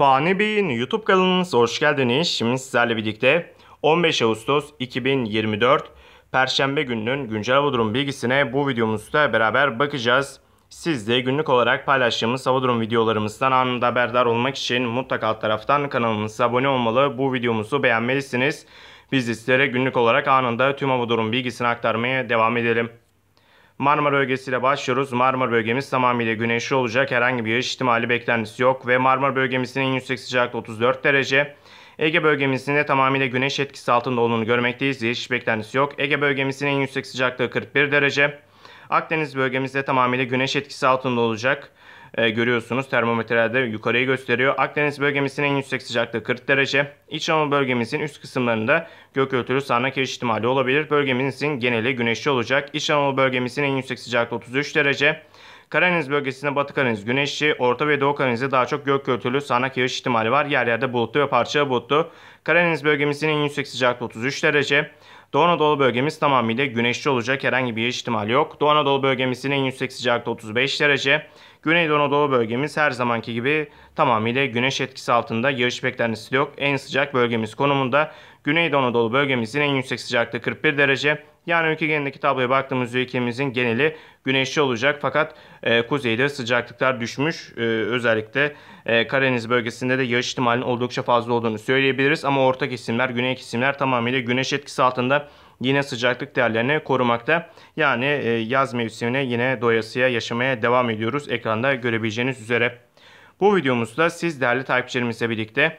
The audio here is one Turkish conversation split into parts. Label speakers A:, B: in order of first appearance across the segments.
A: Fani Bey'in YouTube kanalınıza hoş geldiniz. Şimdi sizlerle birlikte 15 Ağustos 2024 Perşembe gününün güncel hava durum bilgisine bu videomuzda beraber bakacağız. Siz de günlük olarak paylaştığımız hava durum videolarımızdan anında haberdar olmak için mutlaka alt taraftan kanalımıza abone olmalı. Bu videomuzu beğenmelisiniz. Biz de sizlere günlük olarak anında tüm hava durum bilgisini aktarmaya devam edelim. Marmara bölgesiyle başlıyoruz. Marmara bölgemiz tamamıyla güneşli olacak. Herhangi bir yağış ihtimali beklentisi yok. Ve Marmara bölgemizin en yüksek sıcaklığı 34 derece. Ege bölgemizin de tamamıyla güneş etkisi altında olduğunu görmekteyiz. Yağış beklentisi yok. Ege bölgemizin en yüksek sıcaklığı 41 derece. Akdeniz bölgemizde tamamıyla güneş etkisi altında olacak. Ee, görüyorsunuz termometrelerde yukarıyı gösteriyor. Akdeniz bölgemizin en yüksek sıcaklığı 40 derece. İç Anadolu bölgemizin üst kısımlarında gök örtülü sağanak yağış ihtimali olabilir. Bölgemizin geneli güneşli olacak. İç Anadolu bölgemizin en yüksek sıcaklığı 33 derece. Karadeniz bölgesinde Batı Karadeniz güneşli, Orta ve Doğu Karadeniz'de daha çok gök örtülü sağanak yağış ihtimali var. Yer yerde bulutlu ve parçalı bulutlu. Karadeniz bölgemizin en yüksek sıcaklığı 33 derece. Doğu Anadolu bölgemiz tamamıyla güneşli olacak. Herhangi bir yağış ihtimali yok. Doğu Anadolu bölgemizin en yüksek sıcaklığı 35 derece. Güneydoğu Anadolu bölgemiz her zamanki gibi tamamıyla güneş etkisi altında yağış beklentisi yok. En sıcak bölgemiz konumunda. Güneydoğu Anadolu bölgemizin en yüksek sıcaklığı 41 derece. Yani ülke genelindeki tabloya baktığımız ülkemizin geneli güneşli olacak fakat e, kuzeyde sıcaklıklar düşmüş. E, özellikle e, Karadeniz bölgesinde de yağış ihtimalinin oldukça fazla olduğunu söyleyebiliriz. Ama orta kesimler, güney kesimler tamamıyla güneş etkisi altında yine sıcaklık değerlerini korumakta. Yani e, yaz mevsimine yine doyasıya yaşamaya devam ediyoruz. Ekranda görebileceğiniz üzere. Bu videomuzda siz değerli takipçilerimizle birlikte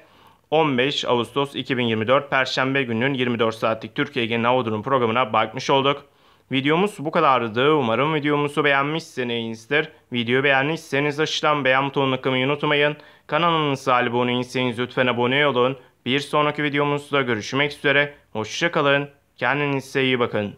A: 15 Ağustos 2024 Perşembe gününün 24 saatlik Türkiye Genel Hava Durum programına bakmış olduk. Videomuz bu kadardı. Umarım videomuzu beğenmişsinizdir. Videoyu beğendiyseniz aşağıdan beğen butonuna tıklamayı unutmayın. Kanalımıza abone değilseniz lütfen abone olun. Bir sonraki videomuzda görüşmek üzere. Hoşçakalın. Kendinize iyi bakın.